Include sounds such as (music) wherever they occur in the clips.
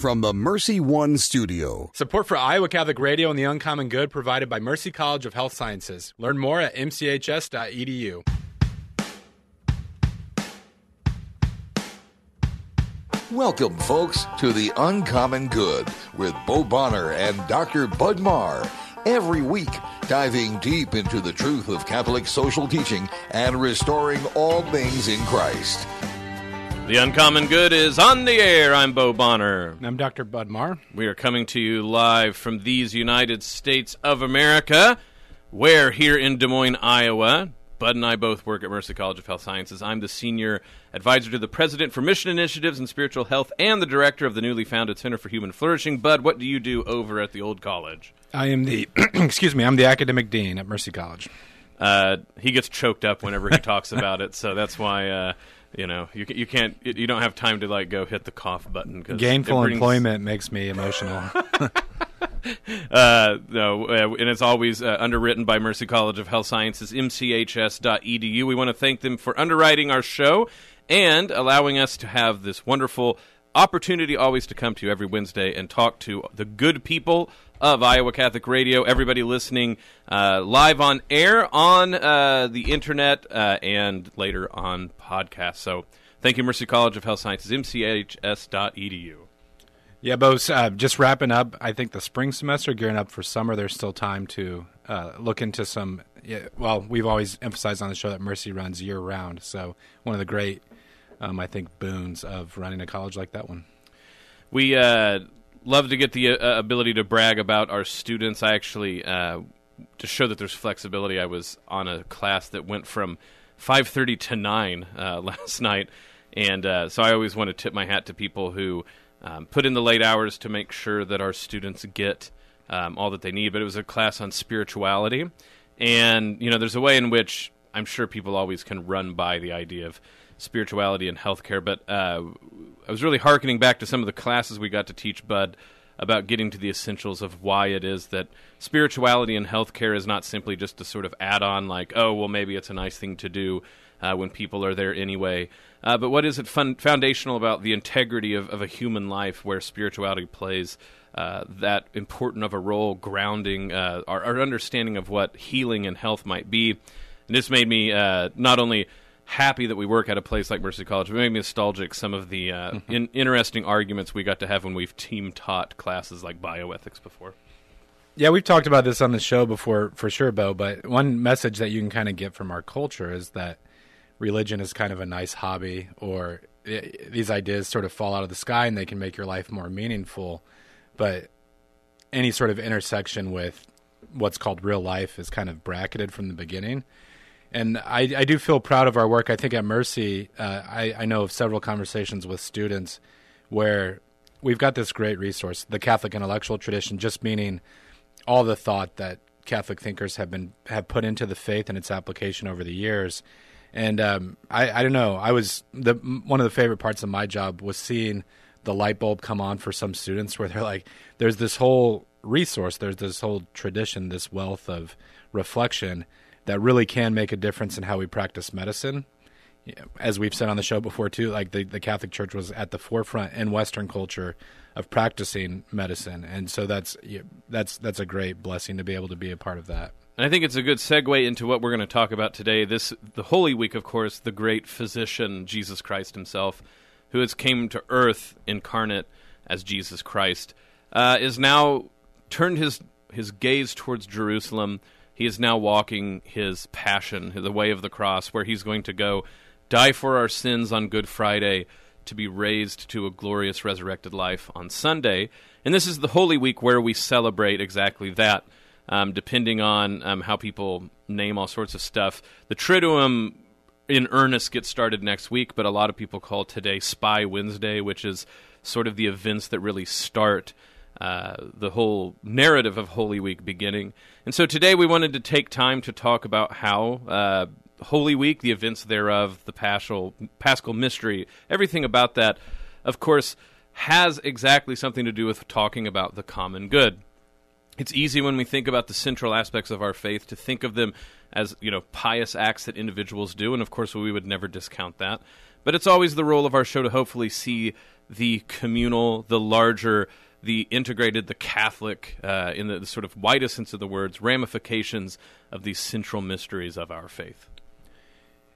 from the Mercy One studio. Support for Iowa Catholic Radio and the Uncommon Good provided by Mercy College of Health Sciences. Learn more at mchs.edu. Welcome, folks, to the Uncommon Good with Bo Bonner and Dr. Bud Marr. Every week, diving deep into the truth of Catholic social teaching and restoring all things in Christ. The Uncommon Good is on the air. I'm Bo Bonner. I'm Dr. Bud Marr. We are coming to you live from these United States of America, where here in Des Moines, Iowa, Bud and I both work at Mercy College of Health Sciences. I'm the senior advisor to the president for mission initiatives and spiritual health and the director of the newly founded Center for Human Flourishing. Bud, what do you do over at the old college? I am the, (clears throat) excuse me, I'm the academic dean at Mercy College. Uh, he gets choked up whenever he talks about it, so that's why. Uh, you know, you you can't you don't have time to like go hit the cough button because gainful brings... employment makes me emotional. (laughs) (laughs) uh, no, uh, and it's always uh, underwritten by Mercy College of Health Sciences, mchs.edu. We want to thank them for underwriting our show and allowing us to have this wonderful opportunity always to come to you every Wednesday and talk to the good people of Iowa Catholic Radio. Everybody listening uh, live on air on uh, the internet uh, and later on podcast. So thank you, Mercy College of Health Sciences, mchs.edu. Yeah, both uh, just wrapping up. I think the spring semester, gearing up for summer. There's still time to uh, look into some. Yeah, well, we've always emphasized on the show that Mercy runs year round. So one of the great, um, I think, boons of running a college like that one. We uh, love to get the uh, ability to brag about our students. I actually uh, to show that there's flexibility. I was on a class that went from 5:30 to 9 uh, (laughs) last night, and so I always want to tip my hat to people who um, put in the late hours to make sure that our students get um, all that they need. But it was a class on spirituality, and you know, there's a way in which I'm sure people always can run by the idea of spirituality and healthcare. But uh, I was really harkening back to some of the classes we got to teach Bud about getting to the essentials of why it is that spirituality and healthcare is not simply just a sort of add-on, like oh well maybe it's a nice thing to do uh, when people are there anyway. Uh, but what is it fun- foundational about the integrity of, of, a human life where spirituality plays uh, that important of a role, grounding uh, our, our, understanding of what healing and health might be? And this made me uh, not only happy that we work at a place like Mercy College, but made me nostalgic some of the uh, mm-hmm. in- interesting arguments we got to have when we've team taught classes like bioethics before. Yeah, we've talked about this on the show before for sure, Bo. But one message that you can kind of get from our culture is that religion is kind of a nice hobby or it, these ideas sort of fall out of the sky and they can make your life more meaningful but any sort of intersection with what's called real life is kind of bracketed from the beginning and I, I do feel proud of our work. I think at Mercy, uh, I, I know of several conversations with students where we've got this great resource, the Catholic intellectual tradition, just meaning all the thought that Catholic thinkers have been have put into the faith and its application over the years, and um, I, I don't know. I was the one of the favorite parts of my job was seeing the light bulb come on for some students where they're like, "There's this whole resource, there's this whole tradition, this wealth of reflection that really can make a difference in how we practice medicine." As we've said on the show before too, like the, the Catholic Church was at the forefront in Western culture of practicing medicine, and so that's that's that's a great blessing to be able to be a part of that. And I think it's a good segue into what we're going to talk about today. This the Holy Week, of course, the great physician Jesus Christ Himself, who has came to earth incarnate as Jesus Christ, uh, is now turned his his gaze towards Jerusalem. He is now walking his passion, the way of the cross, where he's going to go die for our sins on Good Friday, to be raised to a glorious resurrected life on Sunday. And this is the Holy Week where we celebrate exactly that um, depending on um, how people name all sorts of stuff. The Triduum in earnest gets started next week, but a lot of people call today Spy Wednesday, which is sort of the events that really start uh, the whole narrative of Holy Week beginning. And so today we wanted to take time to talk about how uh, Holy Week, the events thereof, the Paschal, Paschal mystery, everything about that, of course, has exactly something to do with talking about the common good it's easy when we think about the central aspects of our faith to think of them as you know pious acts that individuals do and of course we would never discount that but it's always the role of our show to hopefully see the communal, the larger, the integrated, the Catholic, uh, in the, the sort of widest sense of the words, ramifications of these central mysteries of our faith.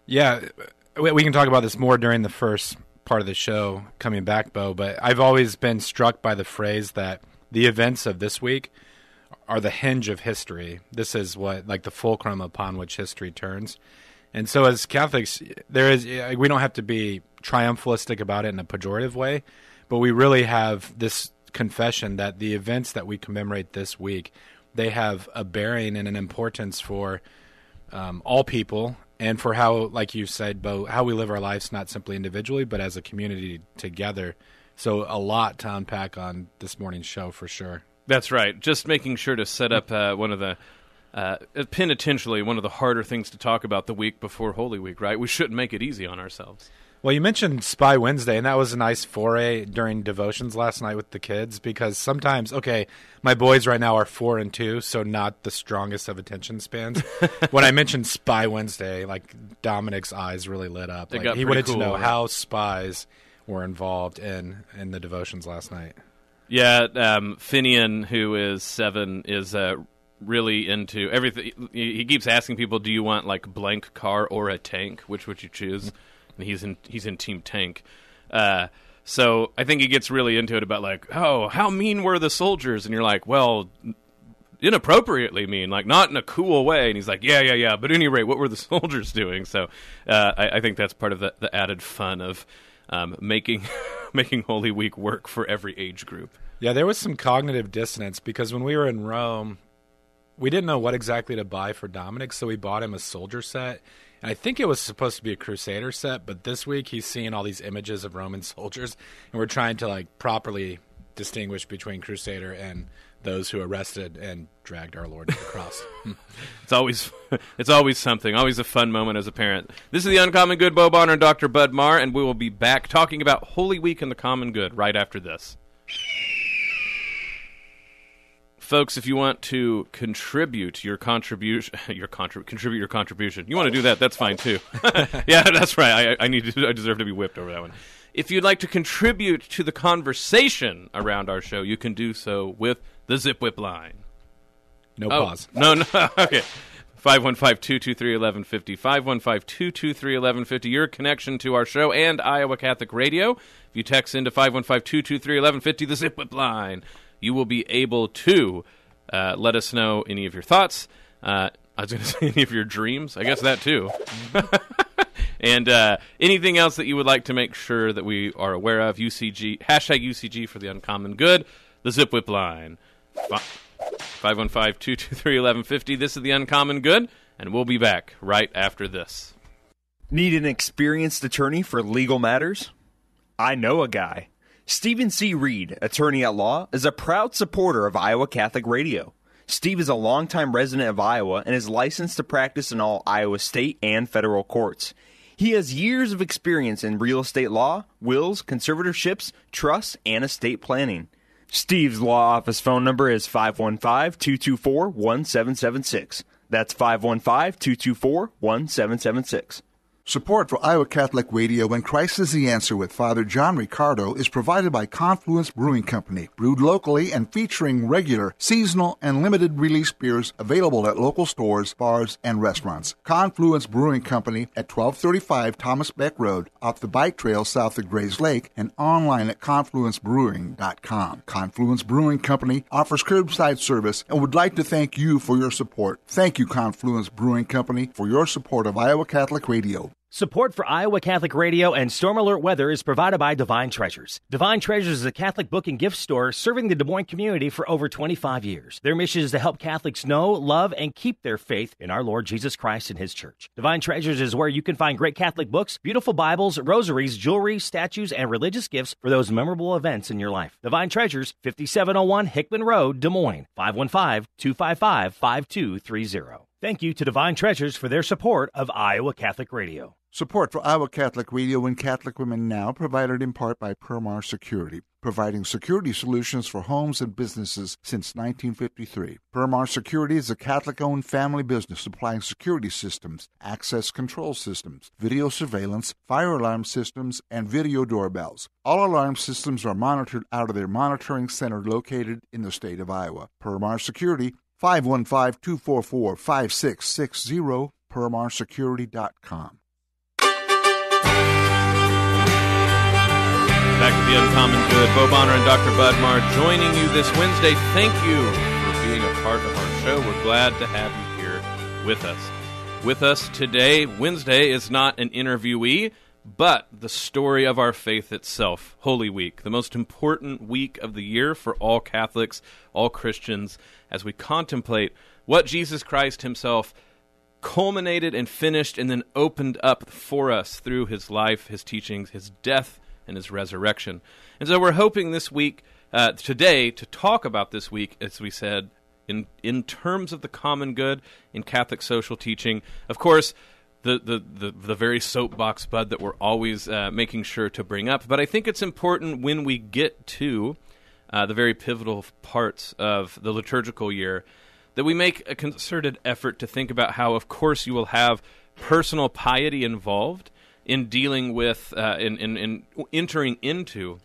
Yeah, we can talk about this more during the first part of the show coming back, Bo. But I've always been struck by the phrase that the events of this week are the hinge of history. This is what like the fulcrum upon which history turns. And so, as Catholics, there is we don't have to be triumphalistic about it in a pejorative way, but we really have this confession that the events that we commemorate this week they have a bearing and an importance for um, all people and for how, like you said, Bo, how we live our lives not simply individually but as a community together. So a lot to unpack on this morning's show for sure. That's right. Just making sure to set up uh, one of the uh, penitentially one of the harder things to talk about the week before Holy Week, right? We shouldn't make it easy on ourselves. Well, you mentioned Spy Wednesday, and that was a nice foray during devotions last night with the kids because sometimes, okay, my boys right now are four and two, so not the strongest of attention spans. (laughs) when I mentioned Spy Wednesday, like Dominic's eyes really lit up. They Like, got he wanted cool, to know right? how spies were involved in in the devotions last night. Yeah, um, Finian, who is seven, is uh, really into everything. He he keeps asking people, "Do you want like blank car or a tank? Which would you choose?" And he's in he's in Team Tank. Uh, so I think he gets really into it about like, "Oh, how mean were the soldiers?" And you're like, "Well." Inappropriately mean, like not in a cool way, and he's like, "Yeah, yeah, yeah." But any rate, what were the (laughs) soldiers doing? So, uh, I, I think that's part of the, the added fun of um, making (laughs) making Holy Week work for every age group. Yeah, there was some cognitive dissonance because when we were in Rome, we didn't know what exactly to buy for Dominic, so we bought him a soldier set. And I think it was supposed to be a crusader set, but this week he's seeing all these images of Roman (laughs) soldiers, and we're trying to like properly distinguish between crusader and those who arrested and dragged our Lord to the cross. (laughs) It's always it's always something, always a fun moment as a parent. This is the Uncommon Good Bo Bonner and Dr. Bud Marr, and we will be back talking about Holy Week and the Common Good right after this. Folks, if you want to contribute your contribution, (laughs) your contrib- contribute your contribution, you want to do that, that's fine too. (laughs) yeah, (laughs) that's right. I, I need to, I deserve to be whipped over that one. If you'd like to contribute to the conversation around our show, you can do so with the Zip Whip line. No Oh, pause. No, no. Okay. 515-223-1150. 515-223-1150. Your connection to our show and Iowa Catholic Radio. If you text into 515-223-1150, the zip whip line, you will be able to uh, let us know any of your thoughts. Uh, I was going (laughs) to say any of your dreams. I guess that too. (laughs) and uh, anything else that you would like to make sure that we are aware of. UCG hashtag UCG for the uncommon good. The zip whip line. Fi- 515-223-1150. This is the Uncommon Good, and we'll be back right after this. Need an experienced attorney for legal matters? I know a guy. Stephen C. Reed, attorney at law, is a proud supporter of Iowa Catholic Radio. Steve is a longtime resident of Iowa and is licensed to practice in all Iowa state and federal courts. He has years of experience in real estate law, wills, conservatorships, trusts, and estate planning. Steve's law office phone number is 515 224 1776. That's 515 224 1776. Support for Iowa Catholic Radio and Christ is the Answer with Father John Riccardo is provided by Confluence Brewing Company, brewed locally and featuring regular, seasonal, and limited release beers available at local stores, bars, and restaurants. Confluence Brewing Company at 1235 Thomas Beck Road, off the bike trail south of Grays Lake, and online at confluencebrewing.com. Confluence Brewing Company offers curbside service and would like to thank you for your support. Thank you, Confluence Brewing Company, for your support of Iowa Catholic Radio. Support for Iowa Catholic Radio and Storm Alert Weather is provided by Divine Treasures. Divine Treasures is a Catholic book and gift store serving the Des Moines community for over 25 years. Their mission is to help Catholics know, love, and keep their faith in our Lord Jesus Christ and His church. Divine Treasures is where you can find great Catholic books, beautiful Bibles, rosaries, jewelry, statues, and religious gifts for those memorable events in your life. Divine Treasures, 5701 Hickman Road, Des Moines, 515 255 5230. Thank you to Divine Treasures for their support of Iowa Catholic Radio. Support for Iowa Catholic Radio and Catholic Women Now provided in part by Permar Security, providing security solutions for homes and businesses since 1953. Permar Security is a Catholic owned family business supplying security systems, access control systems, video surveillance, fire alarm systems, and video doorbells. All alarm systems are monitored out of their monitoring center located in the state of Iowa. Permar Security, 515 244 5660, permarsecurity.com. Back to the Uncommon Good. Bo Bonner and Dr. Bud Marr joining you this Wednesday. Thank you for being a part of our show. We're glad to have you here with us. With us today, Wednesday is not an interviewee, but the story of our faith itself, Holy Week, the most important week of the year for all Catholics, all Christians, as we contemplate what Jesus Christ himself culminated and finished and then opened up for us through his life, his teachings, his death, and his resurrection. And so we're hoping this week, uh, today, to talk about this week, as we said, in, in terms of the common good in Catholic social teaching. Of course, the, the, the, the very soapbox bud that we're always uh, making sure to bring up. But I think it's important when we get to uh, the very pivotal parts of the liturgical year that we make a concerted effort to think about how, of course, you will have personal piety involved in dealing with, uh, in, in, in entering into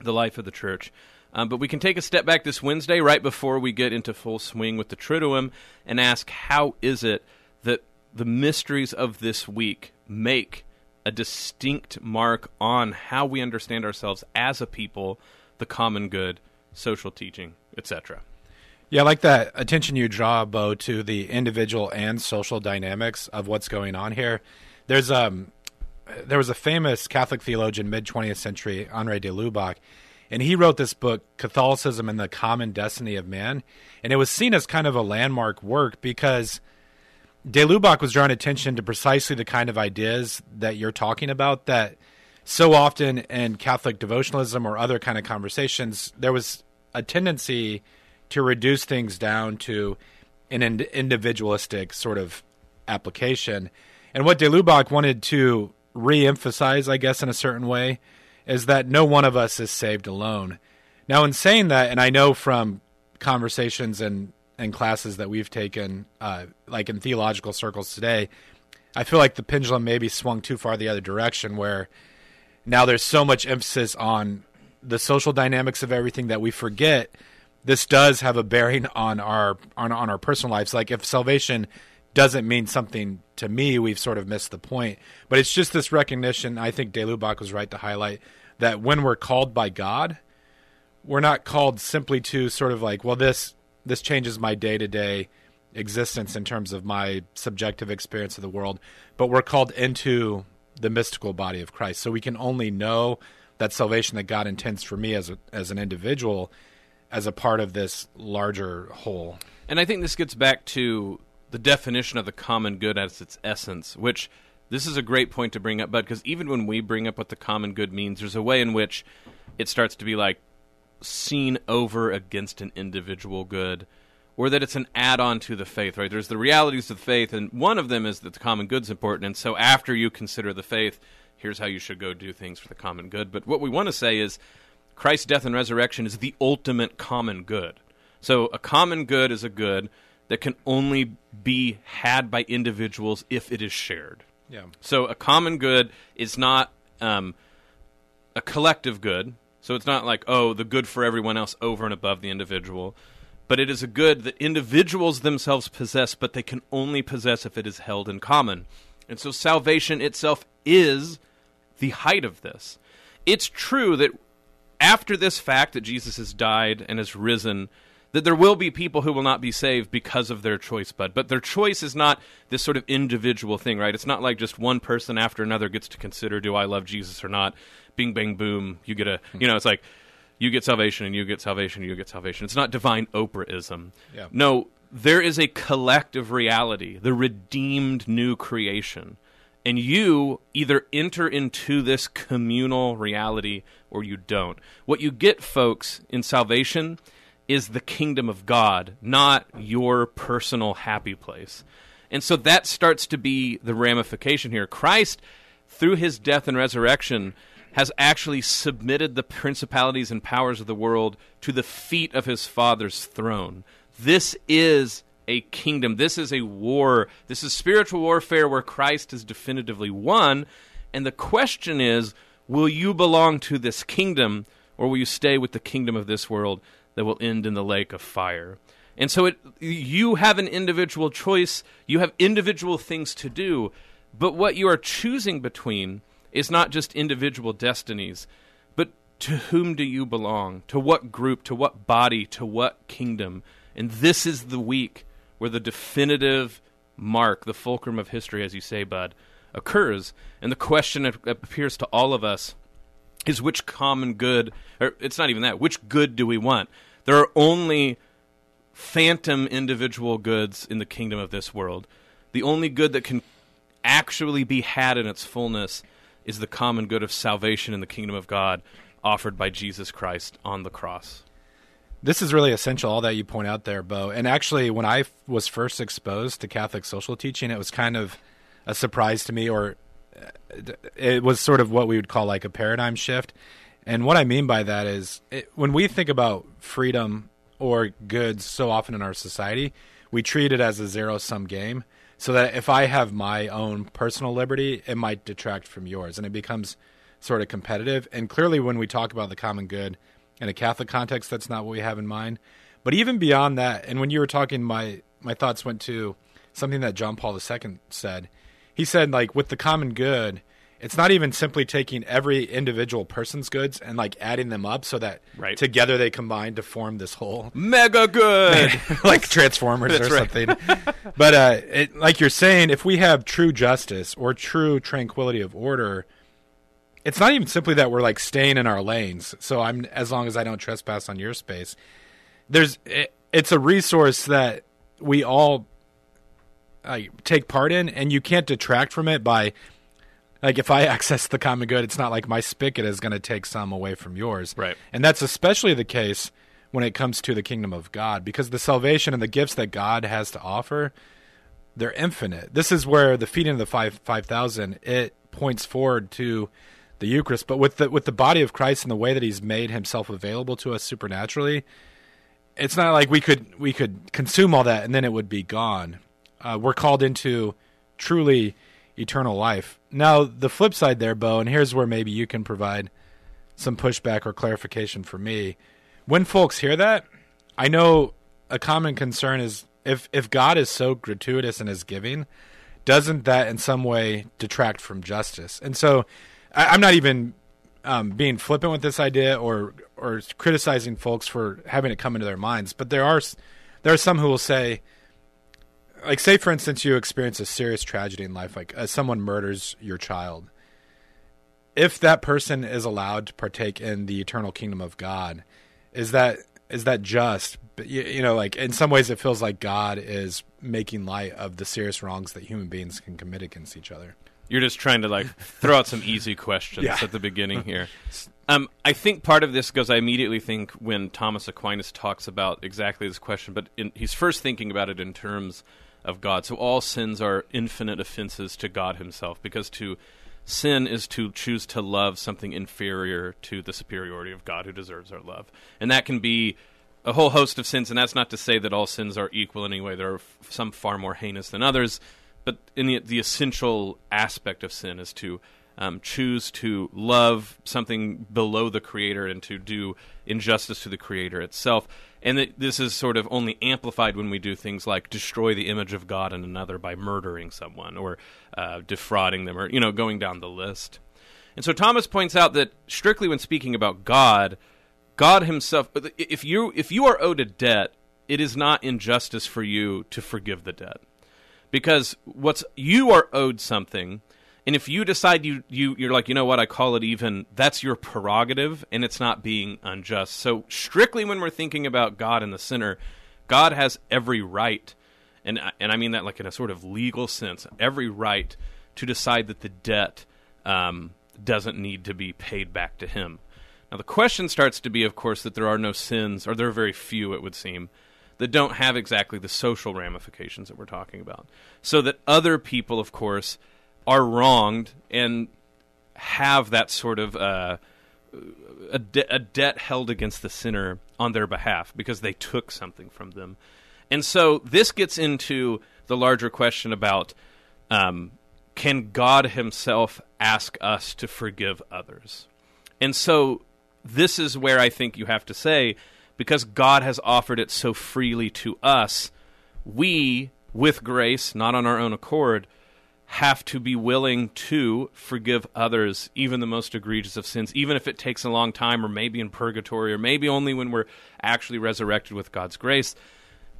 the life of the church. Um, but we can take a step back this Wednesday, right before we get into full swing with the Triduum, and ask how is it that the mysteries of this week make a distinct mark on how we understand ourselves as a people, the common good, social teaching, etc. Yeah, I like that attention you draw, Bo, to the individual and social dynamics of what's going on here. There's um, there was a famous Catholic theologian mid 20th century, Henri de Lubac, and he wrote this book, Catholicism and the Common Destiny of Man, and it was seen as kind of a landmark work because de Lubac was drawing attention to precisely the kind of ideas that you're talking about that so often in Catholic devotionalism or other kind of conversations, there was a tendency to reduce things down to an individualistic sort of application. And what de Lubac wanted to re-emphasize, I guess, in a certain way, is that no one of us is saved alone. Now, in saying that, and I know from conversations and and classes that we've taken, uh, like in theological circles today, I feel like the pendulum maybe swung too far the other direction, where now there's so much emphasis on the social dynamics of everything that we forget this does have a bearing on our on, on our personal lives. Like if salvation doesn't mean something to me, we've sort of missed the point. But it's just this recognition. I think De Lubac was right to highlight that when we're called by God, we're not called simply to sort of like, well, this this changes my day to day existence in terms of my subjective experience of the world, but we're called into the mystical body of Christ. So we can only know that salvation that God intends for me as a, as an individual as a part of this larger whole. And I think this gets back to the definition of the common good as its essence, which this is a great point to bring up, Bud, because even when we bring up what the common good means, there's a way in which it starts to be like seen over against an individual good, or that it's an add on to the faith, right? There's the realities of faith, and one of them is that the common good's important, and so after you consider the faith, here's how you should go do things for the common good. But what we want to say is Christ's death and resurrection is the ultimate common good. So a common good is a good that can only be had by individuals if it is shared. Yeah. So a common good is not um, a collective good. So it's not like oh the good for everyone else over and above the individual, but it is a good that individuals themselves possess, but they can only possess if it is held in common. And so salvation itself is the height of this. It's true that after this fact that Jesus has died and has risen, that there will be people who will not be saved because of their choice, bud. But their choice is not this sort of individual thing, right? It's not like just one person after another gets to consider, do I love Jesus or not? Bing, bang, boom. You get a, hmm. you know, it's like you get salvation and you get salvation and you get salvation. It's not divine Oprahism. Yeah. No, there is a collective reality, the redeemed new creation and you either enter into this communal reality or you don't. What you get, folks, in salvation is the kingdom of God, not your personal happy place. And so that starts to be the ramification here. Christ, through his death and resurrection, has actually submitted the principalities and powers of the world to the feet of his Father's throne. This is a kingdom. This is a war. This is spiritual warfare where Christ has definitively won. And the question is will you belong to this kingdom or will you stay with the kingdom of this world that will end in the lake of fire? And so it, you have an individual choice, you have individual things to do, but what you are choosing between is not just individual destinies, but to whom do you belong? To what group? To what body? To what kingdom? And this is the week where the definitive mark, the fulcrum of history, as you say, Bud, occurs. And the question appears to all of us is which common good, or it's not even that, which good do we want? There are only phantom individual goods in the kingdom of this world. The only good that can actually be had in its fullness is the common good of salvation in the kingdom of God offered by Jesus Christ on the cross. This is really essential, all that you point out there, Bo. And actually, when I was first exposed to Catholic social teaching, it was kind of a surprise to me, or it was sort of what we would call like a paradigm shift. And what I mean by that is it, when we think about freedom or goods so often in our society, we treat it as a zero sum game. So that if I have my own personal liberty, it might detract from yours. And it becomes sort of competitive. And clearly, when we talk about the common good in a Catholic context, that's not what we have in mind. But even beyond that, and when you were talking, my, my thoughts went to something that John Paul II said. He said, like, with the common good, it's not even simply taking every individual person's goods and like adding them up so that Right. together they combine to form this whole Mega good. (laughs) like Transformers (laughs) or something. but uh, it, like you're saying, if we have true justice or true tranquility of order, it's not even simply that we're like staying in our lanes. So I'm as long as I don't trespass on your space. There's it, it's a resource that we all uh, take part in, and you can't detract from it by like if I (laughs) access the common good, it's not like my spigot is going to take some away from yours. Right. And that's especially the case when it comes to the kingdom of God because the salvation and the gifts that God has to offer, they're infinite. This is where the feeding of the 5 5000 it points forward to the Eucharist, but with the with the body of Christ and the way that he's made himself available to us supernaturally, it's not like we could we could consume all that and then it would be gone. Uh, we're called into truly eternal life. Now, the flip side there, Bo, and here's where maybe you can provide some pushback or clarification for me. When folks hear that, I know a common concern is if if God is so gratuitous in his giving, doesn't that in some way detract from justice? And so I, I'm not even um, being flippant with this idea or or criticizing folks for having it come into their minds, but there are there are some who will say, like, say for instance, you experience a serious tragedy in life, like uh, someone murders your child. If that person is allowed to partake in the eternal kingdom of God, is that is that just? But you, you know, like in some ways, it feels like God is making light of the serious wrongs that human beings can commit against each other. You're just trying to like throw out some easy questions Yeah. at the beginning (laughs) here. Um, I think part of this goes. I immediately think when Thomas Aquinas talks about exactly this question, but in, he's first thinking about it in terms of God. So all sins are infinite offenses to God Himself, because to sin is to choose to love something inferior to the superiority of God, who deserves our love, and that can be a whole host of sins. And that's not to say that all sins are equal anyway. There are f- some far more heinous than others but in the, the essential aspect of sin is to um, choose to love something below the creator and to do injustice to the creator itself and this is sort of only amplified when we do things like destroy the image of god in another by murdering someone or uh, defrauding them or you know going down the list. And so thomas points out that strictly when speaking about god god himself if you if you are owed a debt it is not injustice for you to forgive the debt. Because what's you are owed something and if you decide you, you you're like you know what i call it even that's your prerogative and it's not being unjust so strictly when we're thinking about god and the sinner god has every right and I- and i mean that like in a sort of legal sense every right to decide that the debt um, doesn't need to be paid back to him now the question starts to be of course that there are no sins or there are very few it would seem that don't have exactly the social ramifications that we're talking about. So that other people, of course, are wronged and have that sort of uh, a, de- a debt held against the sinner on their behalf because they took something from them. And so this gets into the larger question about um, can God Himself ask us to forgive others? And so this is where I think you have to say, because God has offered it so freely to us, we, with grace, not on our own accord, have to be willing to forgive others, even the most egregious of sins, even if it takes a long time, or maybe in purgatory, or maybe only when we're actually resurrected with God's grace.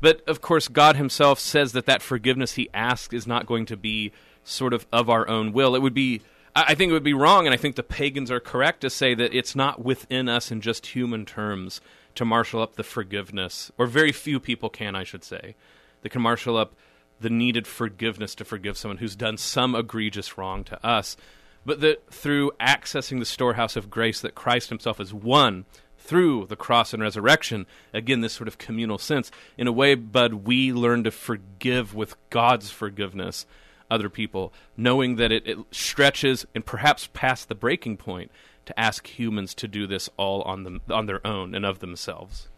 But of course, God Himself says that that forgiveness He asks is not going to be sort of of our own will. It would be, I think it would be wrong, and I think the pagans are correct to say that it's not within us in just human terms to marshal up the forgiveness, or very few people can, I should say, that can marshal up the needed forgiveness to forgive someone who's done some egregious wrong to us, but that through accessing the storehouse of grace that Christ Himself has won through the cross and resurrection, again, this sort of communal sense, in a way, Bud, we learn to forgive with God's forgiveness other people, knowing that it, it stretches and perhaps past the breaking point to ask humans to do this all on them on their own and of themselves.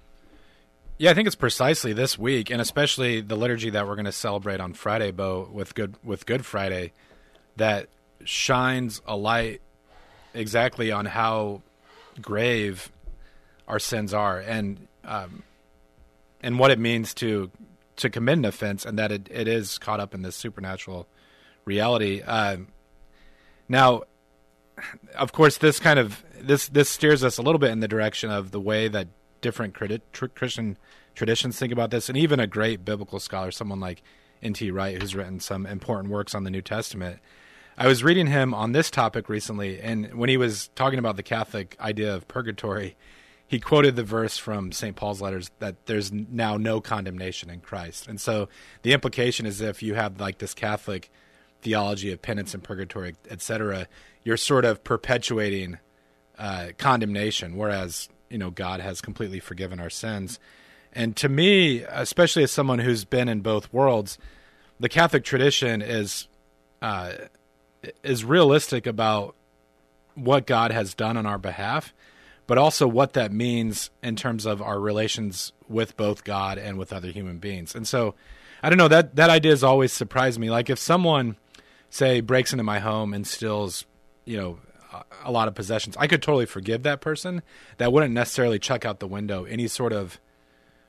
Yeah, I think it's precisely this week, and especially the liturgy that we're going to celebrate on Friday, Bo, with good with Good Friday, that shines a light exactly on how grave our sins are, and um, and what it means to to commit an offense, and that it, it is caught up in this supernatural reality. Uh, now, of course, this kind of this this steers us a little bit in the direction of the way that different Christian traditions think about this, and even a great biblical scholar, someone like N.T. Wright, who's written some important works on the New Testament. I was reading him on this topic recently, and when he was talking about the Catholic idea of purgatory, he quoted the verse from St. Paul's letters that there's now no condemnation in Christ. And so the implication is if you have like this Catholic theology of penance and purgatory, etc., you're sort of perpetuating uh, condemnation, whereas you know God has completely forgiven our sins. And to me, especially as someone who's been in both worlds, the Catholic tradition is uh, is realistic about what God has done on our behalf, but also what that means in terms of our relations with both God and with other human beings. And so, I don't know that that idea has always surprised me. Like if someone, say, breaks into my home and steals, you know, a lot of possessions. I could totally forgive that person. That wouldn't necessarily chuck out the window any sort of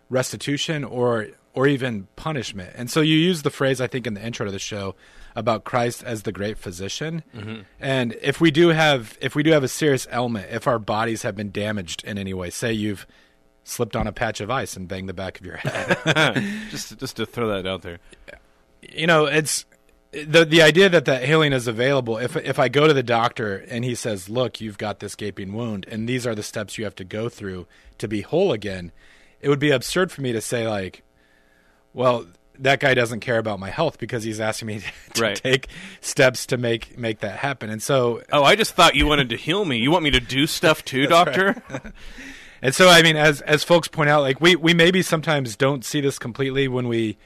restitution or or even punishment. And so you use the phrase I think in the intro to the show about Christ as the great physician. Mm-hmm. And if we do have if we do have a serious ailment, if our bodies have been damaged in any way, say you've slipped on a patch of ice and banged the back of your head. (laughs) just just to throw that out there. You know, it's the the idea that that healing is available if if I go to the doctor and he says, "Look, you've got this gaping wound and these are the steps you have to go through to be whole again." It would be absurd for me to say like, "Well, that guy doesn't care about my health because he's asking me (laughs) to right. take steps to make make that happen." And so, "Oh, I just thought you wanted to heal me. You want me to do stuff too, (laughs) doctor?" (laughs) And so, I mean, as as folks point out, like we we maybe sometimes don't see this completely when we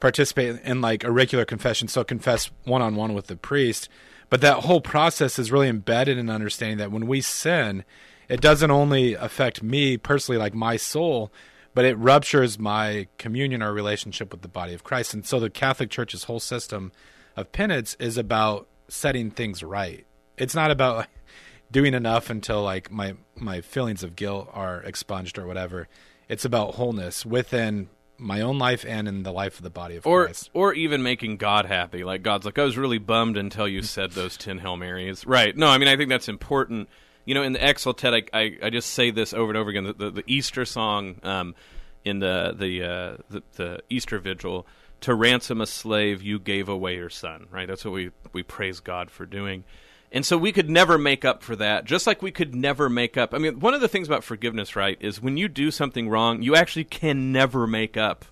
participate in like a regular confession, so confess one on one with the priest. But that whole process is really embedded in understanding that when we sin, it doesn't only affect me personally, like my soul, but it ruptures my communion or relationship with the body of Christ. And so the Catholic Church's whole system of penance is about setting things right. It's not about doing enough until like my my feelings of guilt are expunged or whatever. It's about wholeness within my own life and in the life of the body of or, Christ. Or even making God happy. Like God's like, I was really bummed until you said those (laughs) ten Hail Marys. Right. No, I mean I think that's important. You know, in the Exultet, I, I, I just say this over and over again. The, the, the Easter song um, in the the, uh, the the Easter Vigil, to ransom a slave, you gave away your son. Right. That's what we we praise God for doing. And so we could never make up for that, just like we could never make up. I mean, one of the things about forgiveness, right, is when you do something wrong, you actually can never make up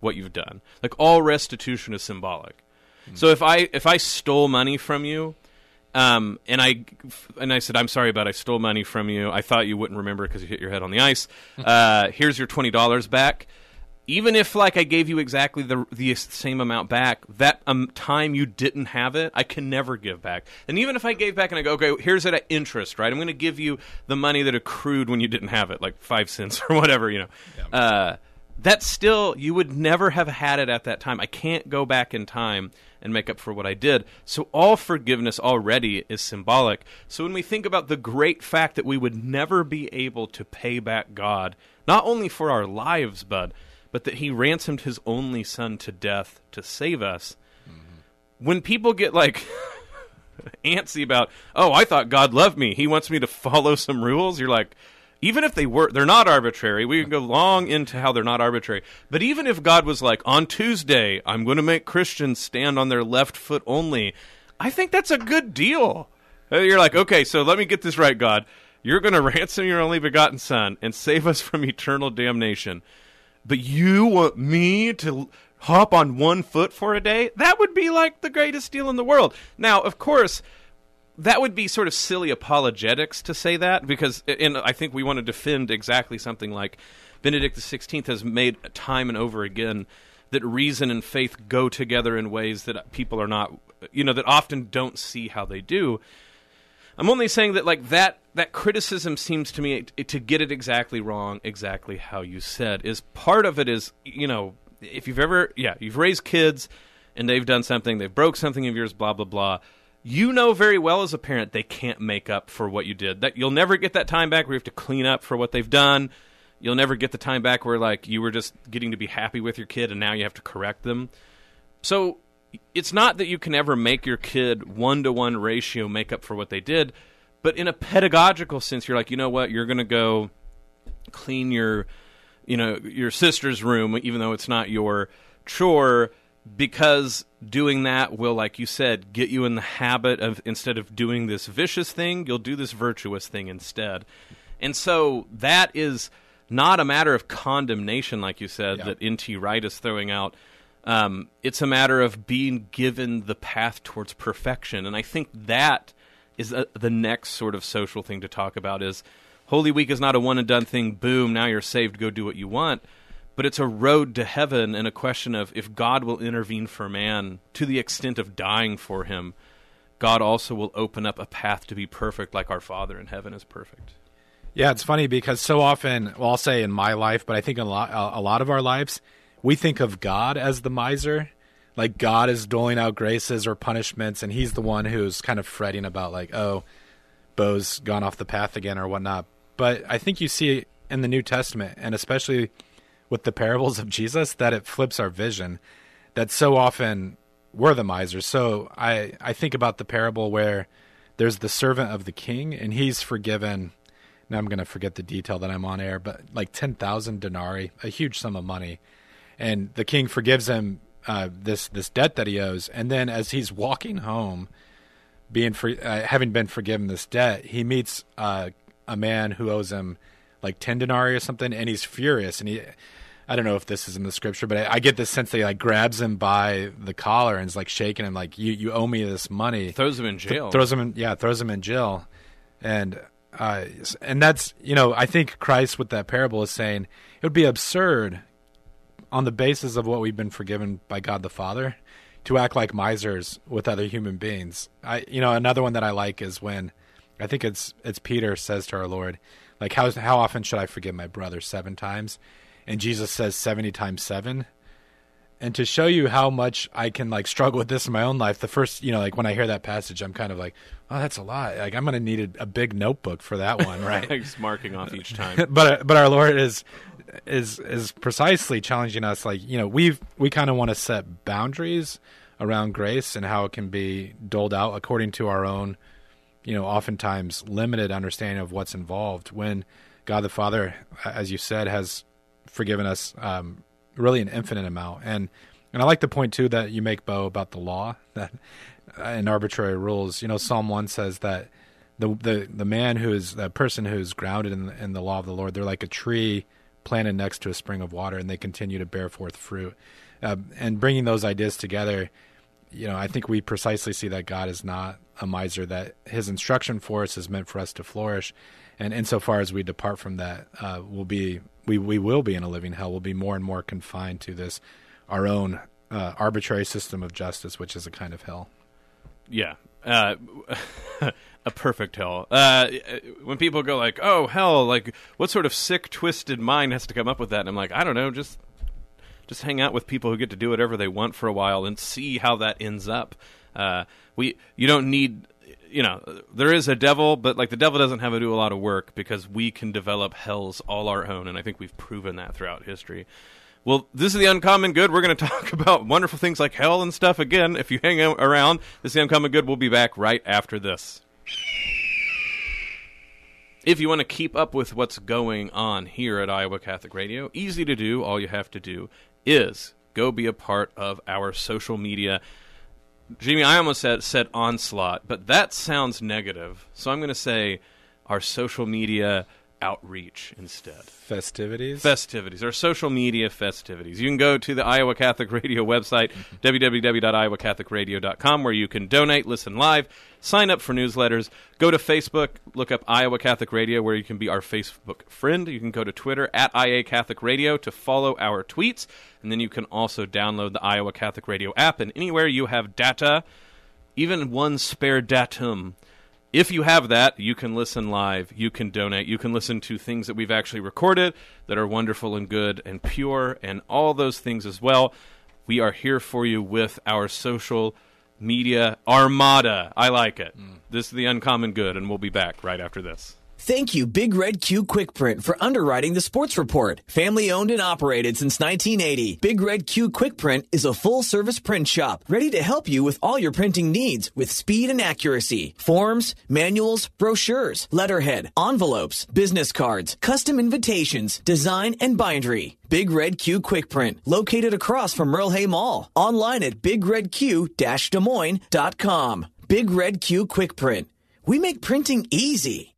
what you've done. Like all restitution is symbolic. Mm-hmm. So if I if I stole money from you, um, and I and I said, "I'm sorry, but I stole money from you. I thought you wouldn't remember because you hit your head on the ice. (laughs) Uh, here's your twenty dollars back." Even if like I gave you exactly the the same amount back, that um, time you didn't have it, I can never give back. And even if I gave back and I go, okay, here's it at interest, right? I'm going to give you the money that accrued when you didn't have it, like five cents (laughs) or whatever, you know. Yeah. Uh, that's still you would never have had it at that time. I can't go back in time and make up for what I did. So all forgiveness already is symbolic. So when we think about the great fact that we would never be able to pay back God, not only for our lives, but but that he ransomed his only son to death to save us. Mm-hmm. When people get like (laughs) antsy about, "Oh, I thought God loved me. He wants me to follow some rules." You're like, even if they were they're not arbitrary we can go long into how they're not arbitrary but even if god was like on tuesday i'm going to make christians stand on their left foot only i think that's a good deal uh, you're like okay so let me get this right god you're going (laughs) to ransom your only begotten son and save us from eternal damnation but you want me to hop on one foot for a day that would be like the greatest deal in the world now of course that would be sort of silly apologetics to say that because and I think we want to defend exactly something like Benedict XVI has made time and over again that reason and faith go together in ways that people are not you know that often don't see how they do. I'm only saying that like that that criticism seems to me to get it exactly wrong, exactly how you said. Is part of it is you know if you've ever yeah you've raised kids and they've done something they've broke something of yours blah blah blah you know very well as a parent they can't make up for what you did. That you'll never get that time back where you have to clean up for what they've done. You'll never get the time back where like you were just getting to be happy with your kid and now you have to correct them. So it's not that you can ever make your kid one to one ratio make up for what they did, but in a pedagogical sense, you're like, you know what, you're going to go clean your, you know, your sister's room, even though it's not your chore because doing that will like you said get you in the habit of instead of doing this vicious thing you'll do this virtuous thing instead. And so that is not a matter of condemnation like you said yeah. that nt wright is throwing out um, it's a matter of being given the path towards perfection and i think that is a, the next sort of social thing to talk about is holy week is not a one and done thing boom now you're saved go do what you want but it's a road to heaven and a question of if God will intervene for man to the extent of dying for him, God also will open up a path to be perfect like our Father in heaven is perfect. Yeah, it's funny because so often, well, I'll say in my life, but I think in a lot, a lot of our lives, we think of God as the miser. Like God is doling out graces or punishments, and He's the one who's kind of fretting about, like, oh, Bo's gone off the path again or whatnot. But I think you see in the New Testament, and especially with the parables of Jesus that it flips our vision. That so often we're the misers. So I I think about the parable where there's the servant of the king and he's forgiven. Now I'm going to forget the detail that I'm on air, but like ten thousand denarii, a huge sum of money, and the king forgives him uh, this this debt that he owes. And then as he's walking home, being for, uh, having been forgiven this debt, he meets uh, a man who owes him like ten denarii or something, and he's furious. And he I don't know if this is in the scripture, but I, I, get this sense that he like grabs him by the collar and is like shaking him, like you you owe me this money. Throws him in jail. Th- throws him in yeah, throws him in jail, and uh, and that's you know I think Christ with that parable is saying it would be absurd on the basis of what we've been forgiven by God the Father to act like misers with other human beings. I you know another one that I like is when I think it's it's Peter says to our Lord like how how often should I forgive my brother? Seven times? and Jesus says 70 times 7 and to show you how much I can like struggle with this in my own life the first you know like when I hear that passage I'm kind of like oh that's a lot. Like I'm going to need a, a, big notebook for that one (laughs) right? Just marking off each time. (laughs) But but our Lord is is is precisely challenging us like you know we've we kind of want to set boundaries around grace and how it can be doled out according to our own you know oftentimes limited understanding of what's involved when God the Father as you said has forgiven us um, really an infinite amount. And and I like the point too that you make, Bo, about the law (laughs) that and arbitrary rules. You know, Psalm one says that the the the man who is the person who is grounded in in the law of the Lord, they're like a tree planted next to a spring of water, and they continue to bear forth fruit. Uh, and bringing those ideas together, you know, I think we precisely see that God is not a miser; that His instruction for us is meant for us to flourish, and insofar as we depart from that, uh, we'll be we we will be in a living hell. We'll be more and more confined to this our own uh, arbitrary system of justice, which is a kind of hell. Yeah. (laughs) A perfect hell. Uh, when people go like, "Oh, hell!" Like, what sort of sick, twisted mind has to come up with that? And I'm like, I don't know. Just, just hang out with people who get to do whatever they want for a while and see how that ends up. Uh, we, you don't need, you know, there is a devil, but like the devil doesn't have to do a lot of work because we can develop hells all our own, and I think we've proven that throughout history. Well, this is the Uncommon Good. We're going (laughs) to talk about wonderful things like hell and stuff again. If you hang around, this is the Uncommon Good. We'll be back right after this. If you want to keep up with what's going on here at Iowa Catholic Radio, easy to do. All you have to do is go be a part of our social media. Jimmy, I almost said, said onslaught, but that sounds negative. So I'm going to say our social media outreach instead. Festivities? Festivities, or social media festivities. You can go to the Iowa Catholic Radio website, (laughs) www.iowacatholicradio.com, where you can donate, listen live, sign up for newsletters. Go to Facebook, look up Iowa Catholic Radio, where you can be our Facebook friend. You can go to Twitter, at IA Catholic Radio, to follow our tweets. And then you can also download the Iowa Catholic Radio app. And anywhere you have data, even one spare datum, if you have that, you can listen live, you can donate, you can listen to things that we've actually recorded that are wonderful and good and pure and all those things as well. We are here for you with our social media armada. I like it. Mm. This is the uncommon good, and we'll be back right after this. Thank you, Big Red Q Quick Print, for underwriting the sports report. Family owned and operated since 1980, Big Red Q Quick Print is a full service print shop ready to help you with all your printing needs with speed and accuracy. Forms, manuals, brochures, letterhead, envelopes, business cards, custom invitations, design, and bindery. Big Red Q Quick Print, located across from Merle Hay Mall. Online at bigredq-des Moines.com. Big Red Q Quick Print. We make printing easy.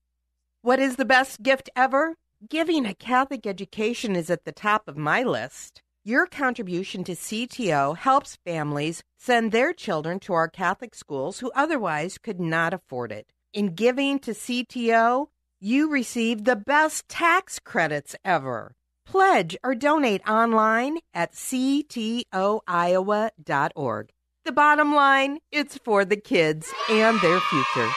What is the best gift ever? Giving a Catholic education is at the top of my list. Your contribution to CTO helps families send their children to our Catholic schools who otherwise could not afford it. In giving to CTO, you receive the best tax credits ever. Pledge or donate online at ctoiowa.org. The bottom line, it's for the kids and their future.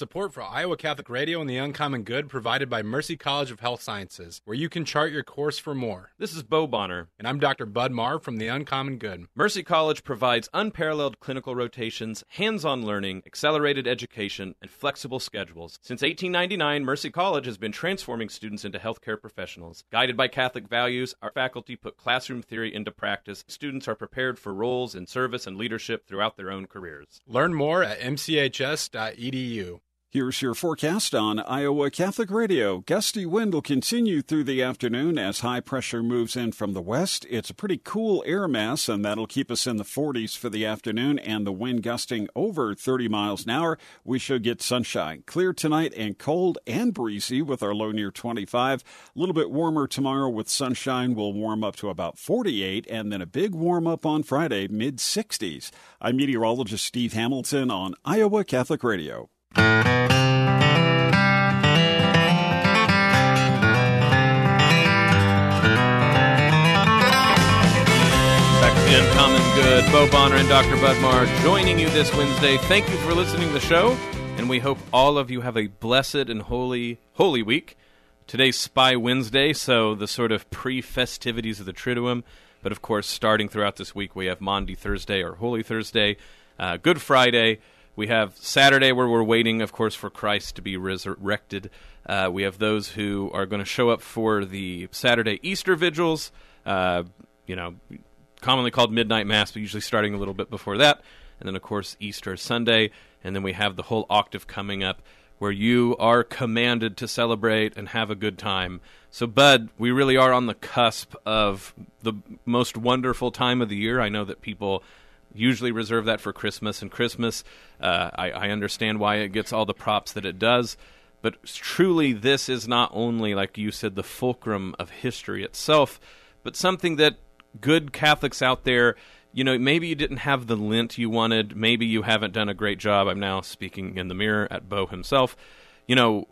Support for Iowa Catholic Radio and the Uncommon Good provided by Mercy College of Health Sciences, where you can chart your course for more. This is Bo Bonner. And I'm Dr. Bud Marr from the Uncommon Good. Mercy College provides unparalleled clinical rotations, hands on learning, accelerated education, and flexible schedules. Since 1899, Mercy College has been transforming students into healthcare professionals. Guided by Catholic values, our faculty put classroom theory into practice. Students are prepared for roles in service and leadership throughout their own careers. Learn more at mchs.edu. Here's your forecast on Iowa Catholic Radio. Gusty wind will continue through the afternoon as high pressure moves in from the west. It's a pretty cool air mass, and that'll keep us in the 40s for the afternoon, and the wind gusting over 30 miles an hour. We should get sunshine. Clear tonight and cold and breezy with our low near 25. A little bit warmer tomorrow with sunshine. We'll warm up to about 48, and then a big warm up on Friday, mid 60s. I'm meteorologist Steve Hamilton on Iowa Catholic Radio. Good. Bo Bonner and Dr. Bud Marr joining you this Wednesday. Thank you for listening to the show, and we hope all of you have a blessed and holy, holy week. Today's Spy Wednesday, so the sort of pre-festivities of the Triduum. But of course, starting throughout this week, we have Maundy Thursday or Holy Thursday, uh, Good Friday. We have Saturday where we're waiting, of course, for Christ to be resurrected. Uh, we have those who are going to show up for the Saturday Easter vigils. Uh, you know, commonly called midnight mass, but usually starting a little bit before that. And then, of course, Easter Sunday. And then we have the whole octave coming up where you are commanded to celebrate and have a good time. So, Bud, we really are on the cusp of the most wonderful time of the year. I know that people usually reserve that for Christmas, and Christmas, uh, I, I understand why it gets all the props that it does. But truly, this is not only, like you said, the fulcrum of history itself, but something that good Catholics out there, you know, maybe you didn't have the Lent you wanted. Maybe you haven't done a great job. I'm now speaking in the mirror at Bo himself. You know,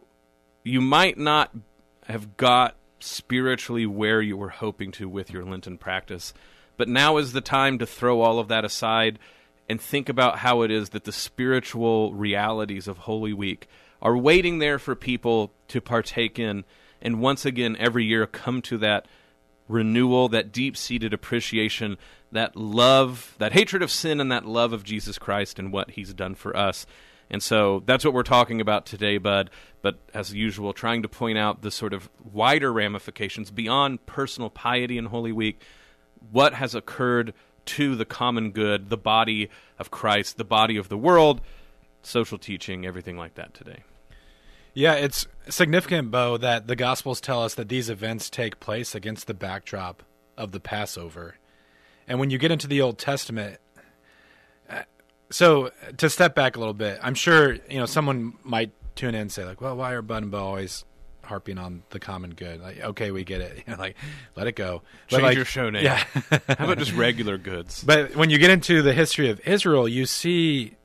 you might not have got spiritually where you were hoping to with your Lenten practice. But now is the time to throw all of that aside and think about how it is that the spiritual realities of Holy Week are waiting there for people to partake in, and once again, every year, come to that renewal, that deep seated appreciation, that love, that hatred of sin, and that love of Jesus Christ and what He's done for us. And so that's what we're talking about today, Bud. But as usual, trying to point out the sort of wider ramifications beyond personal piety and Holy Week. What has occurred to the common good, the body of Christ, the body of the world, social teaching, everything like that today. Yeah, it's significant, Bo, that the Gospels tell us that these events take place against the backdrop of the Passover. And when you get into the Old Testament, uh, so to step back a little bit, I'm sure you know someone might tune in and say like, "Well, why are Bud and Bo always harping on the common good?" Like, okay, we get it. (laughs) You know, like, let it go. But Change like, your show name. Yeah. (laughs) How about just regular goods? (laughs) But when you get into the history of Israel, you see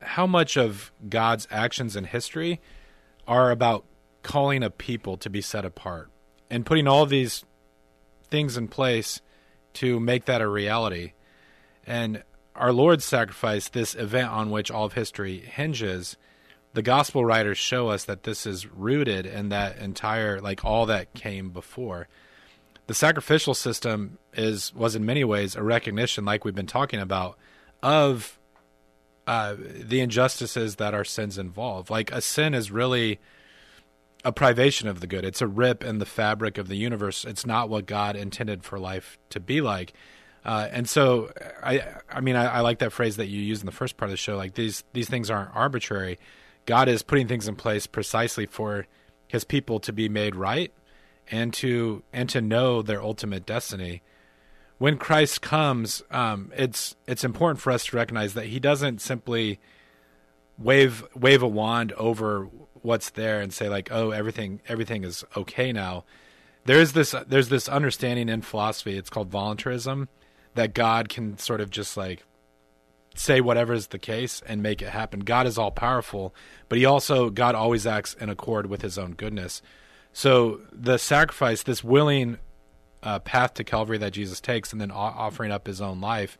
how much of God's actions in history are about calling a people to be set apart and putting all these things in place to make that a reality. And our Lord's sacrifice, this event on which all of history hinges, the gospel writers show us that this is rooted in that entire, like all that came before. The sacrificial system is was in many ways a recognition, like we've been talking about, of uh, the injustices that our sins involve. Like a sin is really a privation of the good. It's a rip in the fabric of the universe. It's not what God intended for life to be like. Uh, and so, I, I mean, I, I, like that phrase that you used in the first part of the show. Like these, these things aren't arbitrary. God is putting things in place precisely for His people to be made right, and to and to know their ultimate destiny. When Christ comes, um, it's it's important for us to recognize that He doesn't simply wave wave a wand over what's there and say like, oh, everything everything is okay now. There's this there's this understanding in philosophy. It's called voluntarism that God can sort of just like say whatever is the case and make it happen. God is all powerful, but he also God always acts in accord with his own goodness. So the sacrifice, this willing uh, path to Calvary that Jesus takes, and then offering up his own life,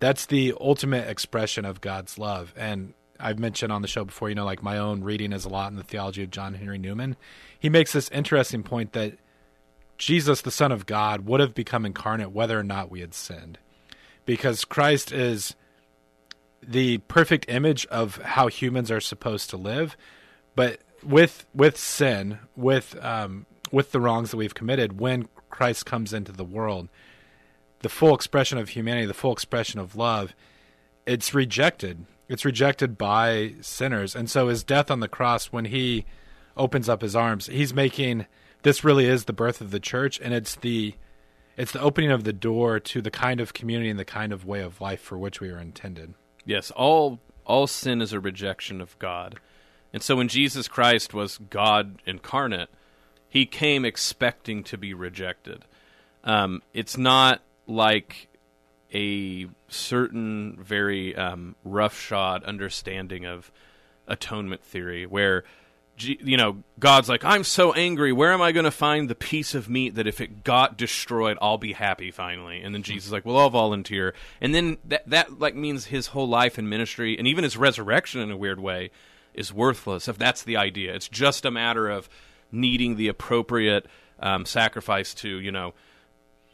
that's the ultimate expression of God's love. And I've mentioned on the show before, you know, like my own reading is a lot in the theology of John Henry Newman. He makes this interesting point that Jesus, the Son of God, would have become incarnate whether or not we had sinned. Because Christ is the perfect image of how humans are supposed to live, but with with sin, with um, with the wrongs that we've committed, when Christ comes into the world, the full expression of humanity, the full expression of love, it's rejected it's rejected by sinners. And so his death on the cross, when he opens up his arms, he's making this really is the birth of the church, and it's the it's the opening of the door to the kind of community and the kind of way of life for which we are intended. Yes, all all sin is a rejection of God. And so when Jesus Christ was God incarnate, he came expecting to be rejected. Um, it's not like a certain very um, roughshod understanding of atonement theory, where you know God's like, I'm so angry. Where am I going to find the piece of meat that if it got destroyed, I'll be happy finally? And then Jesus is like, Well, I'll volunteer. And then that that like means his whole life and ministry, and even his resurrection in a weird way, is worthless. If that's the idea, it's just a matter of needing the appropriate um, sacrifice to you know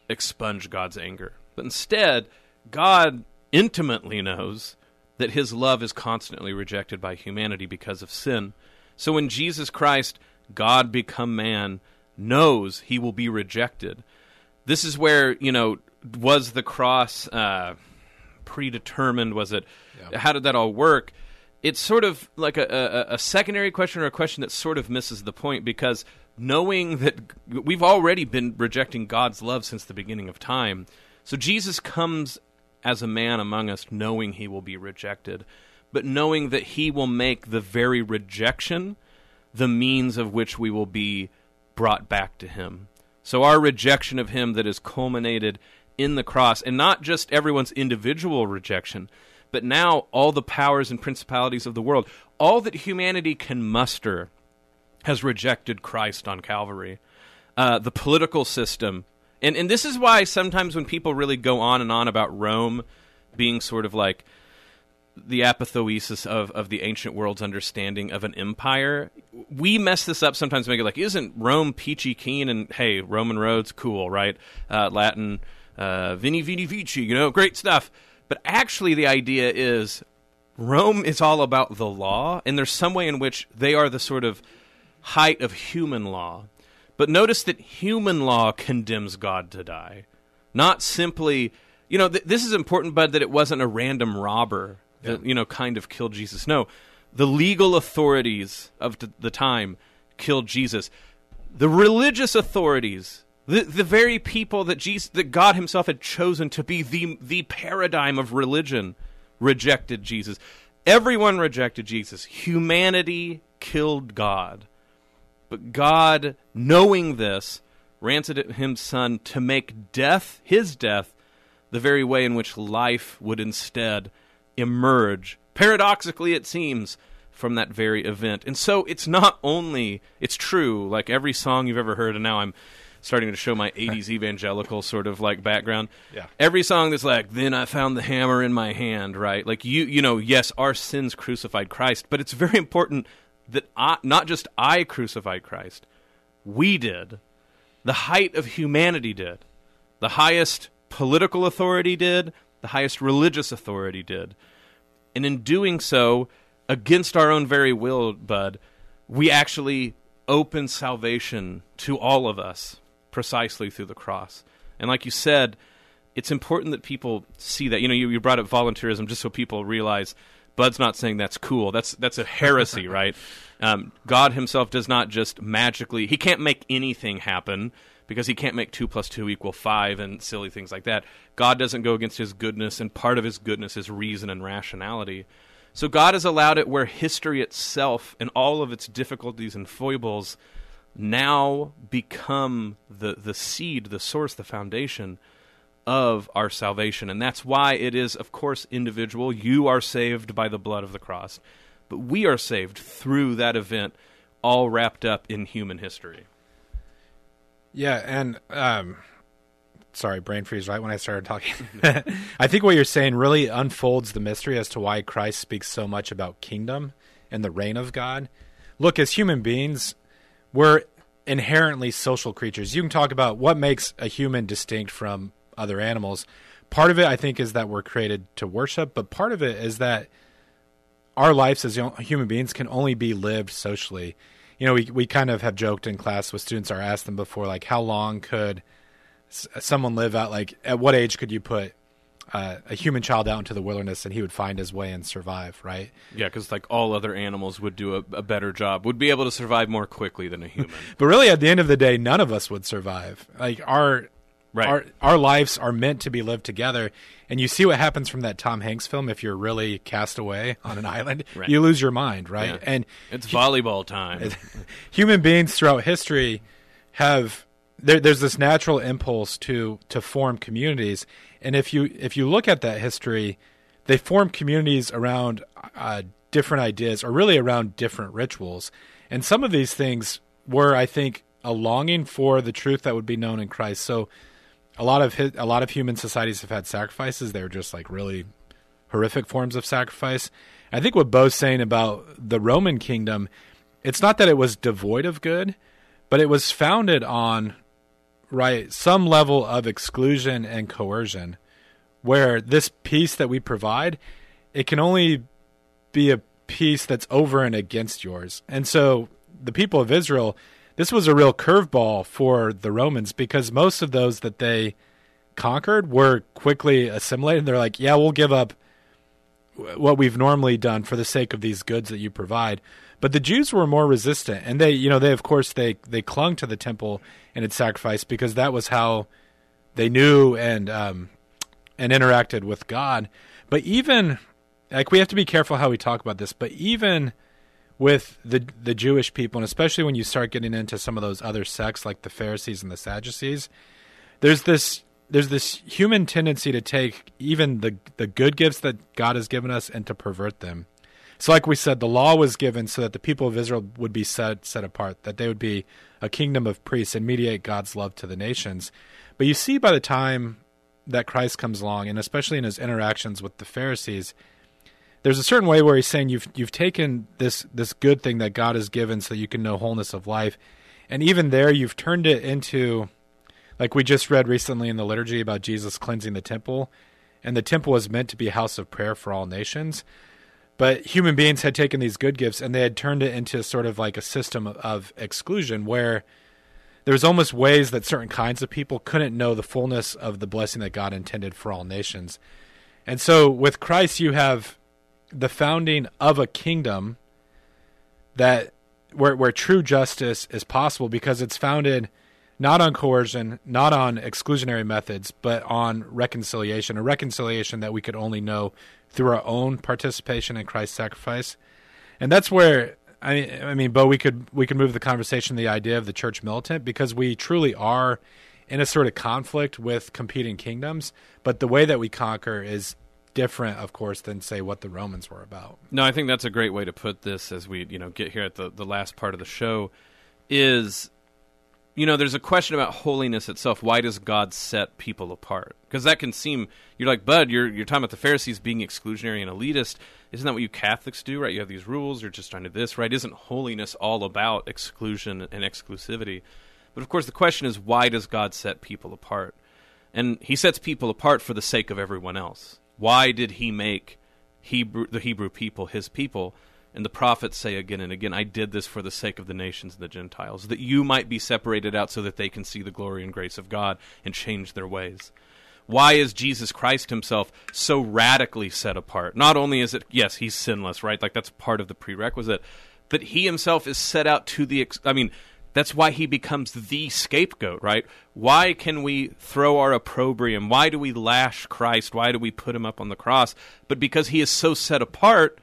expunge God's anger. But instead, God intimately knows that his love is constantly rejected by humanity because of sin. So when Jesus Christ, God become man, knows he will be rejected. This is where, you know, was the cross uh, predetermined? Was it? Yeah. How did that all work? It's sort of like a, a, a secondary question or a question that sort of misses the point because knowing that we've already been rejecting God's love since the beginning of time so Jesus comes as a man among us knowing he will be rejected, but knowing that he will make the very rejection the means of which we will be brought back to him. So our rejection of him that is culminated in the cross, and not just everyone's individual rejection, but now all the powers and principalities of the world, all that humanity can muster has rejected Christ on Calvary. uh, the political system. And, and this is why sometimes when people really go on and on about Rome being sort of like the apotheosis of, of the ancient world's understanding of an empire, we mess this up sometimes, make it like, isn't Rome peachy keen? And hey, Roman roads, cool, right? Uh, Latin, uh, veni vidi vici, you know, great stuff. But actually, the idea is Rome is all about the law, and there's some way in which they are the sort of height of human law. But notice that human law condemns God to die, not simply. You know, th- this is important, Bud, that it wasn't a random robber that you know kind of killed Jesus. No, the legal authorities of t- the time killed Jesus. The religious authorities, the the very people that Jesus, that God Himself had chosen to be the the paradigm of religion, rejected Jesus. Everyone rejected Jesus. Humanity killed God. But God, knowing this, ransomed his son to make death, his death, the very way in which life would instead emerge, paradoxically it seems, from that very event. And so it's not only, it's true, like every song you've ever heard, and now I'm starting to show my 80s evangelical sort of like background. Yeah. Every song that's like, then I found the hammer in my hand, right? Like you, you know, yes, our sins crucified Christ, but it's very important that I, not just I crucified Christ, we did. The height of humanity did. The highest political authority did. The highest religious authority did. And in doing so, against our own very will, Bud, we actually open salvation to all of us precisely through the cross. And like you said, it's important that people see that. You know, you, you brought up voluntarism just so people realize Bud's not saying that's cool. That's that's a heresy, (laughs) right? Um, God Himself does not just magically. He can't make anything happen because He can't make two plus two equal five and silly things like that. God doesn't go against His goodness, and part of His goodness is reason and rationality. So God has allowed it where history itself and all of its difficulties and foibles now become the the seed, the source, the foundation of our salvation. And that's why it is, of course, individual. You are saved by the blood of the cross. But we are saved through that event, all wrapped up in human history. Yeah, and um, sorry, brain freeze right when I started talking. (laughs) I think what you're saying really unfolds the mystery as to why Christ speaks so much about kingdom and the reign of God. Look, as human beings, we're inherently social creatures. You can talk about what makes a human distinct from other animals. Part of it, I think, is that we're created to worship, but part of it is that our lives as human beings can only be lived socially. You know, we we kind of have joked in class with students. Or asked them before, like, how long could someone live out? Like, at what age could you put uh, a human child out into the wilderness and he would find his way and survive? Right? Yeah, because like all other animals would do a, a, better job, would be able to survive more quickly than a human. (laughs) but really, at the end of the day, none of us would survive. Like our Right. Our our lives are meant to be lived together, and you see what happens from that Tom Hanks film. If you're really cast away on an island, (laughs) Right. you lose your mind, right? Yeah. And It's volleyball time. (laughs) human beings throughout history have there, there's this natural impulse to to form communities, and if you if you look at that history, they form communities around uh, different ideas, or really around different rituals, and some of these things were, I think, a longing for the truth that would be known in Christ. So a lot of a lot of human societies have had sacrifices. They're just like really horrific forms of sacrifice. I think what Bo's saying about the Roman kingdom, it's not that it was devoid of good, but it was founded on right some level of exclusion and coercion, where this peace that we provide, it can only be a peace that's over and against yours. And so the people of Israel, this was a real curveball for the Romans because most of those that they conquered were quickly assimilated. They're like, yeah, we'll give up what we've normally done for the sake of these goods that you provide. But the Jews were more resistant, and they, you know, they of course they they clung to the temple and its sacrifice because that was how they knew and um, and interacted with God. But even like we have to be careful how we talk about this. But even with the the Jewish people, and especially when you start getting into some of those other sects like the Pharisees and the Sadducees, there's this there's this human tendency to take even the the good gifts that God has given us and to pervert them. So, like we said, the law was given so that the people of Israel would be set set apart, that they would be a kingdom of priests and mediate God's love to the nations. But you see, by the time that Christ comes along, and especially in his interactions with the Pharisees, there's a certain way where he's saying you've you've taken this this good thing that God has given so you can know wholeness of life, and even there you've turned it into, like we just read recently in the liturgy about Jesus cleansing the temple, and the temple was meant to be a house of prayer for all nations. But human beings had taken these good gifts and they had turned it into sort of like a system of exclusion where there was almost ways that certain kinds of people couldn't know the fullness of the blessing that God intended for all nations. And so with Christ you have the founding of a kingdom that where where true justice is possible because it's founded not on coercion, not on exclusionary methods, but on reconciliation, a reconciliation that we could only know through our own participation in Christ's sacrifice. And that's where I mean, I mean, Bo, we could we could move the conversation to the idea of the church militant because we truly are in a sort of conflict with competing kingdoms, but the way that we conquer is different, of course, than say what the Romans were about. No, I think that's a great way to put this as we you know get here at the the last part of the show. Is you know, there's a question about holiness itself. Why does God set people apart? Because that can seem you're like Bud. You're you're talking about the Pharisees being exclusionary and elitist. Isn't that what you Catholics do? Right? You have these rules. You're just trying to this. Right? Isn't holiness all about exclusion and exclusivity? But of course, the question is, why does God set people apart? And He sets people apart for the sake of everyone else. Why did He make Hebrew, the Hebrew people His people? And the prophets say again and again, I did this for the sake of the nations and the Gentiles, that you might be separated out so that they can see the glory and grace of God and change their ways. Why is Jesus Christ himself so radically set apart? Not only is it, yes, he's sinless, right? Like that's part of the prerequisite, but he himself is set out to the, I mean, that's why he becomes the scapegoat, right? Why can we throw our opprobrium? Why do we lash Christ? Why do we put him up on the cross? But because he is so set apart,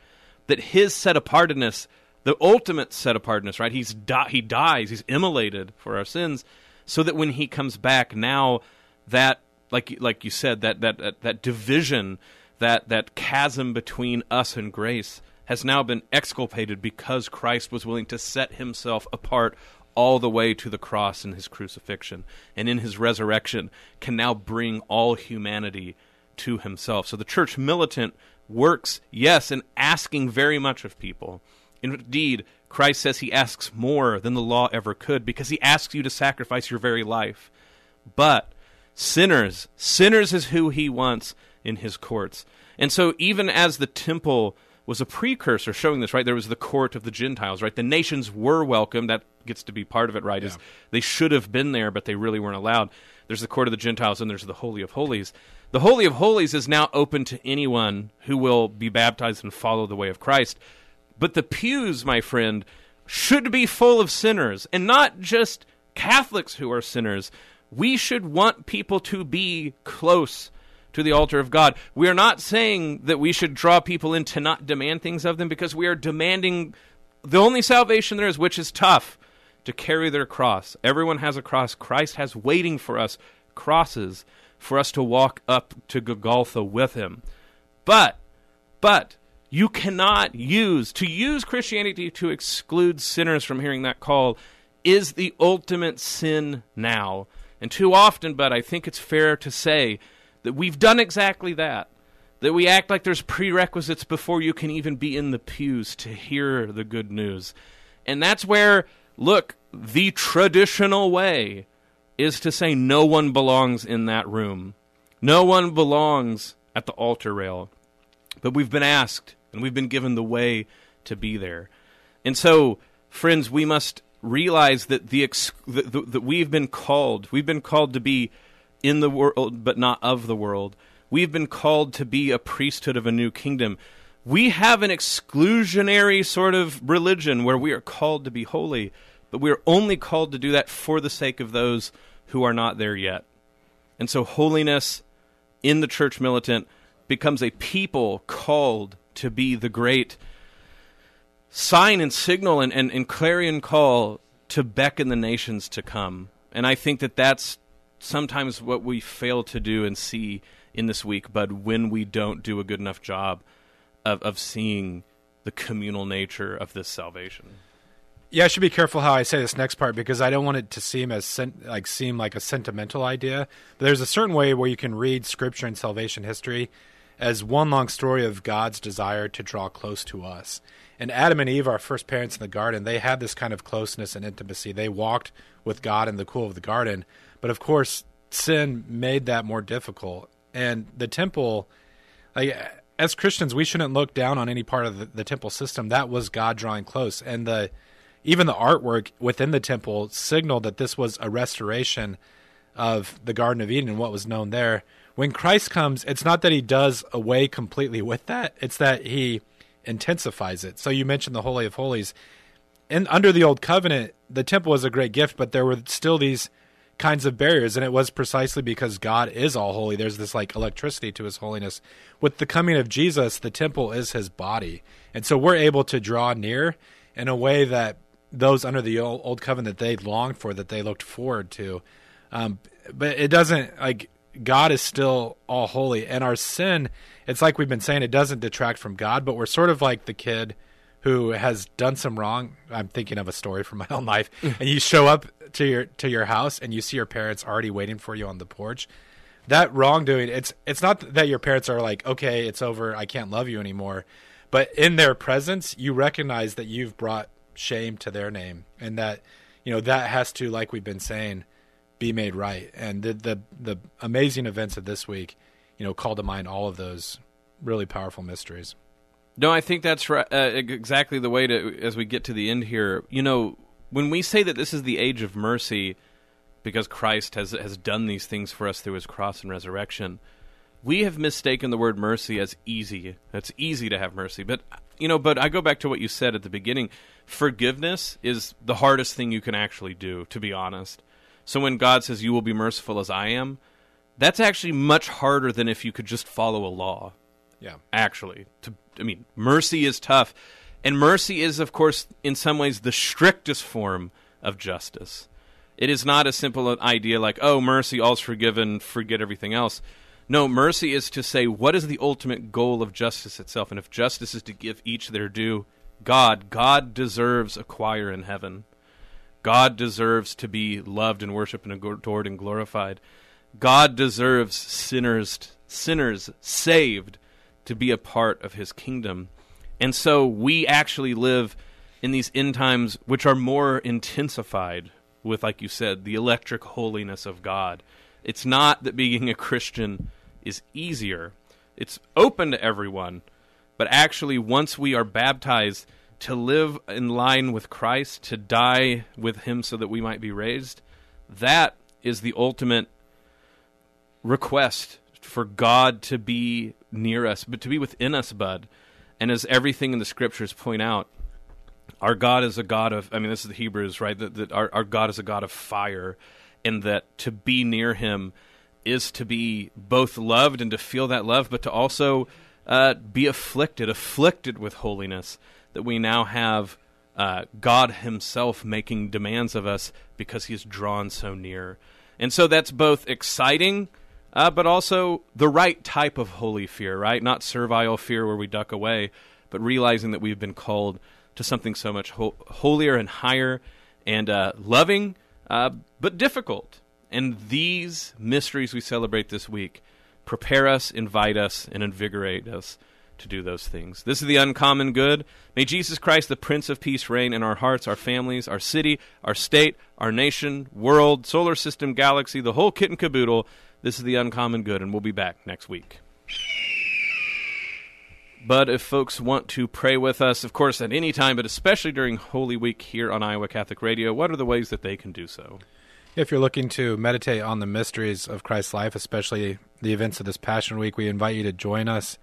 that his set apartedness, the ultimate set apartedness, right? He's di- he dies, he's immolated for our sins, so that when he comes back, now that like like you said, that that that, that division, that that chasm between us and grace has now been exculpated because Christ was willing to set himself apart all the way to the cross in his crucifixion and in his resurrection can now bring all humanity to himself. So the church militant works, yes, in asking very much of people. Indeed, Christ says he asks more than the law ever could because he asks you to sacrifice your very life. But sinners, sinners is who he wants in his courts. And so, even as the temple was a precursor showing this, right? There was the court of the Gentiles, right? The nations were welcome. That gets to be part of it, right? Yeah. Is they should have been there, but they really weren't allowed. There's the court of the Gentiles and there's the Holy of Holies. The Holy of Holies is now open to anyone who will be baptized and follow the way of Christ. But the pews, my friend, should be full of sinners, and not just Catholics who are sinners. We should want people to be close to the altar of God. We are not saying that we should draw people in to not demand things of them because we are demanding the only salvation there is, which is tough, to carry their cross. Everyone has a cross. Christ has waiting for us crosses for us to walk up to Golgotha with him. But, but, you cannot use, to use Christianity to exclude sinners from hearing that call is the ultimate sin now. And too often, but I think it's fair to say that we've done exactly that. That we act like there's prerequisites before you can even be in the pews to hear the good news. And that's where, look, the traditional way is to say no one belongs in that room. No one belongs at the altar rail. But we've been asked and we've been given the way to be there. And so, friends, we must realize that the, ex- that, we've been called. We've been called to be in the world, but not of the world. We've been called to be a priesthood of a new kingdom. We have an exclusionary sort of religion where we are called to be holy, but we are only called to do that for the sake of those who are not there yet. And so holiness in the church militant becomes a people called to be the great sign and signal and, and, and clarion call to beckon the nations to come. And I think that that's sometimes what we fail to do and see in this week, but when we don't do a good enough job of, of seeing the communal nature of this salvation. Yeah, I should be careful how I say this next part because I don't want it to seem as sen- like seem like a sentimental idea. But there's a certain way where you can read scripture and salvation history as one long story of God's desire to draw close to us. And Adam and Eve, our first parents in the garden, they had this kind of closeness and intimacy. They walked with God in the cool of the garden. But of course, sin made that more difficult. And the temple, like as Christians, we shouldn't look down on any part of the, the temple system. That was God drawing close. And the even the artwork within the temple signaled that this was a restoration of the Garden of Eden and what was known there. When Christ comes, it's not that he does away completely with that, it's that he intensifies it. So you mentioned the Holy of Holies. And under the old covenant, the temple was a great gift, but there were still these kinds of barriers and it was precisely because God is all holy. There's this like electricity to his holiness. With the coming of Jesus, the temple is his body. And so we're able to draw near in a way that those under the old, old covenant that they longed for, that they looked forward to. Um, but it doesn't like God is still all holy, and our sin. It's like we've been saying; it doesn't detract from God, but we're sort of like the kid who has done some wrong. I'm thinking of a story from (laughs) my own life, (laughs) and you show up to your to your house and you see your parents already waiting for you on the porch. That wrongdoing, it's it's not that your parents are like, okay, it's over, I can't love you anymore, but in their presence, you recognize that you've brought shame to their name, and that you know that has to, like we've been saying, be made right. And the the, the amazing events of this week, you know, call to mind all of those really powerful mysteries. No, I think that's right, uh, exactly the way to as we get to the end here. You know, when we say that this is the age of mercy because Christ has has done these things for us through his cross and resurrection, we have mistaken the word mercy as easy. It's easy to have mercy, but you know, but I go back to what you said at the beginning. Forgiveness is the hardest thing you can actually do, to be honest. So when God says, You will be merciful as I am, that's actually much harder than if you could just follow a law. Yeah. Actually. To, I mean, mercy is tough. And mercy is, of course, in some ways, the strictest form of justice. It is not a simple idea like, oh, mercy, all's forgiven, forget everything else. No, mercy is to say, what is the ultimate goal of justice itself? And if justice is to give each their due, God, God deserves a choir in heaven. God deserves to be loved and worshiped and adored and glorified. God deserves sinners, sinners saved to be a part of his kingdom. And so we actually live in these end times which are more intensified with, like you said, the electric holiness of God. It's not that being a Christian is easier. It's open to everyone. But actually, once we are baptized to live in line with Christ, to die with Him so that we might be raised, that is the ultimate request for God to be near us, but to be within us, bud. And as everything in the scriptures point out, our God is a God of, I mean, this is the Hebrews, right? That, that our, our God is a God of fire, and that to be near Him is to be both loved and to feel that love, but to also uh, be afflicted, afflicted with holiness, that we now have uh, God Himself making demands of us because He is drawn so near. And so that's both exciting, uh, but also the right type of holy fear, right? Not servile fear where we duck away, but realizing that we've been called to something so much ho- holier and higher and uh, loving, uh, but difficult. And these mysteries we celebrate this week prepare us, invite us, and invigorate us to do those things. This is the uncommon good. May Jesus Christ, the Prince of Peace, reign in our hearts, our families, our city, our state, our nation, world, solar system, galaxy, the whole kit and caboodle. This is the uncommon good, and we'll be back next week. But if folks want to pray with us, of course, at any time, but especially during Holy Week here on Iowa Catholic Radio, what are the ways that they can do so? If you're looking to meditate on the mysteries of Christ's life, especially the events of this Passion Week, we invite you to join us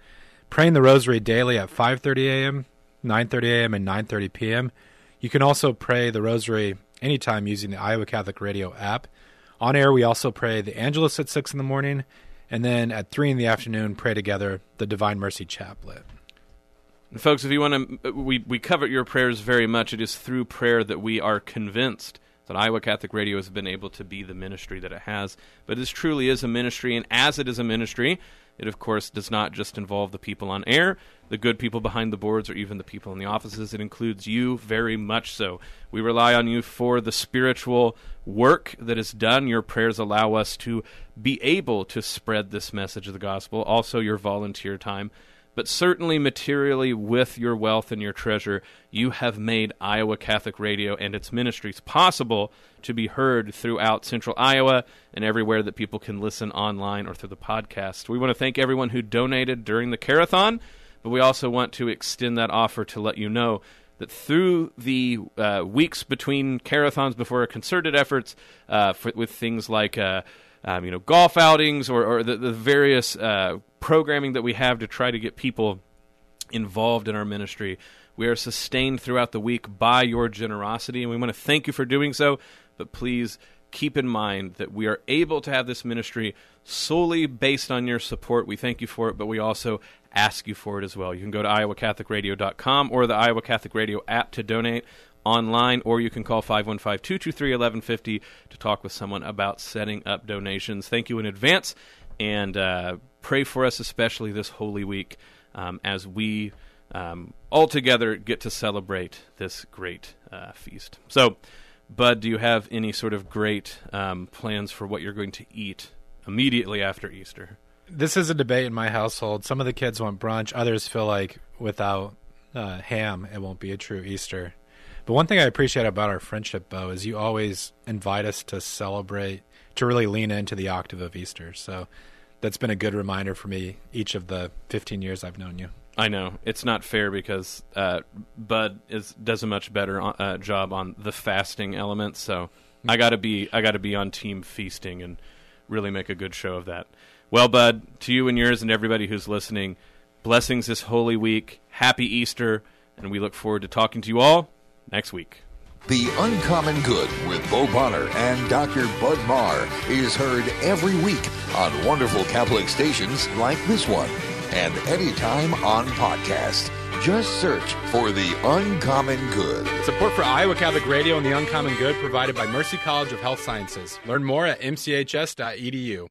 praying the Rosary daily at 5:30 a.m., 9:30 a.m., and 9:30 p.m. You can also pray the Rosary anytime using the Iowa Catholic Radio app. On air, we also pray the Angelus at six in the morning, and then at three in the afternoon, pray together the Divine Mercy Chaplet. And folks, if you want to, we we covet your prayers very much. It is through prayer that we are convinced that Iowa Catholic Radio has been able to be the ministry that it has. But this truly is a ministry, and as it is a ministry, It, of course, does not just involve the people on air, the good people behind the boards, or even the people in the offices. It includes you very much so. We rely on you for the spiritual work that is done. Your prayers allow us to be able to spread this message of the gospel, also your volunteer time but certainly materially with your wealth and your treasure, you have made Iowa Catholic Radio and its ministries possible to be heard throughout central Iowa and everywhere that people can listen online or through the podcast. We want to thank everyone who donated during the Carathon, but we also want to extend that offer to let you know that through the uh, weeks between carathons before concerted efforts uh, for, with things like uh, um, you know, golf outings or, or the, the various uh, programming that we have to try to get people involved in our ministry. We are sustained throughout the week by your generosity, and we want to thank you for doing so. But please keep in mind that we are able to have this ministry solely based on your support. We thank you for it, but we also ask you for it as well. You can go to iowacatholicradio.com or the Iowa Catholic Radio app to donate online, or you can call 515 223 1150 to talk with someone about setting up donations. Thank you in advance, and uh, pray for us, especially this Holy Week, um, as we um, all together get to celebrate this great uh, feast. So, Bud, do you have any sort of great um, plans for what you're going to eat immediately after Easter? This is a debate in my household. Some of the kids want brunch, others feel like without uh, ham, it won't be a true Easter. But one thing I appreciate about our friendship, Bo, is you always invite us to celebrate, to really lean into the octave of Easter. So that's been a good reminder for me each of the 15 years I've known you. I know it's not fair because uh, Bud is does a much better uh, job on the fasting element. So I gotta be I gotta be on team feasting and really make a good show of that. Well, Bud, to you and yours and everybody who's listening, blessings this holy week. Happy Easter, and we look forward to talking to you all next week. The Uncommon Good with Bo Bonner and Dr. Bud Marr is heard every week on wonderful Catholic stations like this one and anytime on podcast. Just search for The Uncommon Good. Support for Iowa Catholic Radio and The Uncommon Good provided by Mercy College of Health Sciences. Learn more at mchs.edu.